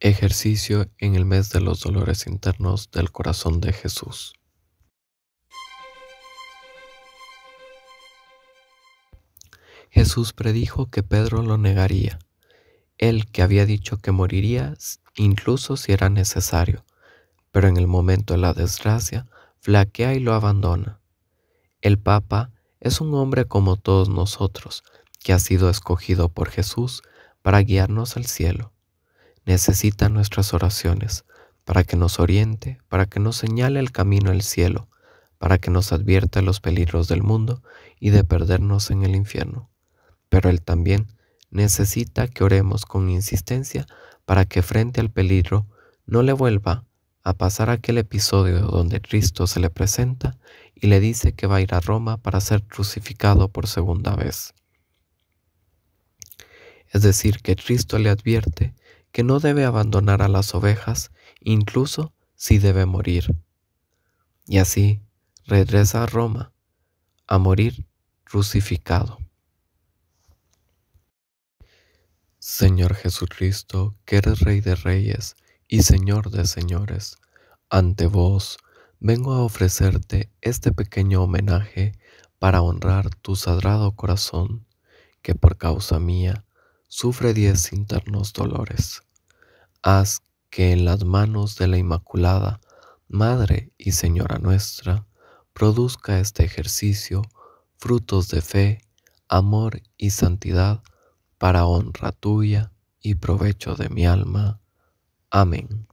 Ejercicio en el mes de los dolores internos del corazón de Jesús. Jesús predijo que Pedro lo negaría, él que había dicho que moriría incluso si era necesario, pero en el momento de la desgracia flaquea y lo abandona. El Papa es un hombre como todos nosotros, que ha sido escogido por Jesús para guiarnos al cielo necesita nuestras oraciones para que nos oriente, para que nos señale el camino al cielo, para que nos advierta los peligros del mundo y de perdernos en el infierno. Pero Él también necesita que oremos con insistencia para que frente al peligro no le vuelva a pasar aquel episodio donde Cristo se le presenta y le dice que va a ir a Roma para ser crucificado por segunda vez. Es decir, que Cristo le advierte que no debe abandonar a las ovejas, incluso si debe morir. Y así regresa a Roma a morir crucificado. Señor Jesucristo, que eres Rey de Reyes y Señor de Señores, ante vos vengo a ofrecerte este pequeño homenaje para honrar tu sagrado corazón, que por causa mía sufre diez internos dolores. Haz que en las manos de la Inmaculada, Madre y Señora nuestra, produzca este ejercicio frutos de fe, amor y santidad para honra tuya y provecho de mi alma. Amén.